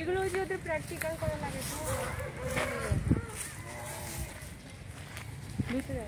এগুলো হচ্ছে ওদের প্র্যাকটিক্যাল করা লাগে তো ভিতরে